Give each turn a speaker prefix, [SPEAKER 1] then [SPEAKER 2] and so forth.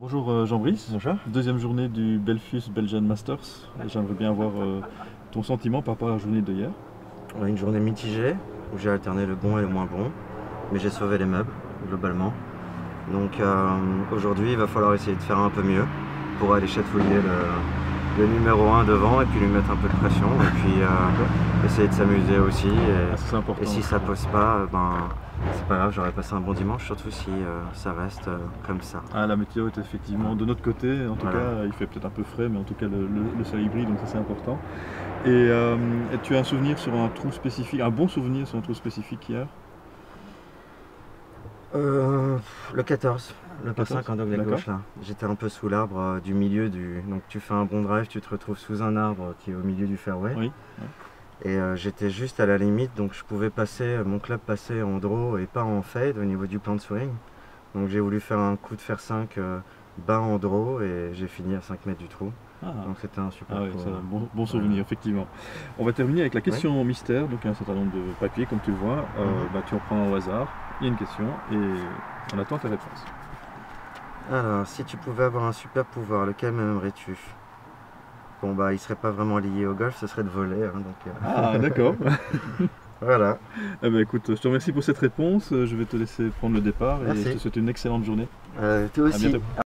[SPEAKER 1] Bonjour euh, Jean-Brice. Deuxième journée du Belfius Belgian Masters. J'aimerais bien avoir euh, ton sentiment par rapport à la journée de hier.
[SPEAKER 2] On a une journée mitigée où j'ai alterné le bon et le moins bon, mais j'ai sauvé les meubles globalement. Donc euh, aujourd'hui, il va falloir essayer de faire un peu mieux pour aller chatouiller le, le numéro 1 devant et puis lui mettre un peu de pression et puis euh, essayer de s'amuser aussi. Et,
[SPEAKER 1] Ah, important.
[SPEAKER 2] et si ça pose pas, ben c'est pas grave, j'aurais passé un bon dimanche, surtout si euh, ça reste euh, comme ça.
[SPEAKER 1] Ah, la météo est effectivement de notre côté. En tout
[SPEAKER 2] Voilà.
[SPEAKER 1] cas, il fait peut-être un peu frais, mais en tout cas, le, le- le soleil brille, donc ça c'est important. Et, euh, et tu as un souvenir sur un trou spécifique, un bon souvenir sur un trou spécifique hier?
[SPEAKER 2] Euh, le 14, le par
[SPEAKER 1] 14,
[SPEAKER 2] 5 en angle
[SPEAKER 1] d'accord.
[SPEAKER 2] gauche là. J'étais un peu sous l'arbre euh, du milieu du. Donc tu fais un bon drive, tu te retrouves sous un arbre qui est au milieu du fairway.
[SPEAKER 1] Oui.
[SPEAKER 2] Et euh, j'étais juste à la limite, donc je pouvais passer, mon club passait en draw et pas en fade au niveau du plan de swing. Donc j'ai voulu faire un coup de fer 5 euh, bas en draw et j'ai fini à 5 mètres du trou.
[SPEAKER 1] Ah,
[SPEAKER 2] Donc c'était un super
[SPEAKER 1] ah
[SPEAKER 2] euh.
[SPEAKER 1] un bon, bon souvenir, effectivement. On va terminer avec la question mystère. Donc, il y a un certain nombre de papiers, comme tu le vois. Euh,
[SPEAKER 2] Mhm.
[SPEAKER 1] bah, tu en prends au hasard. Il y a une question et on attend ta réponse.
[SPEAKER 2] Alors, si tu pouvais avoir un super pouvoir, lequel aimerais-tu Bon bah il serait pas vraiment lié au golf, ce serait de voler. hein, donc, euh,
[SPEAKER 1] Ah, d'accord.
[SPEAKER 2] voilà.
[SPEAKER 1] Eh ben, écoute, je te remercie pour cette réponse. Je vais te laisser prendre le départ et je te souhaite une excellente journée.
[SPEAKER 2] Euh, toi
[SPEAKER 1] À
[SPEAKER 2] aussi.
[SPEAKER 1] bientôt.